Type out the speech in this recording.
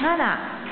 7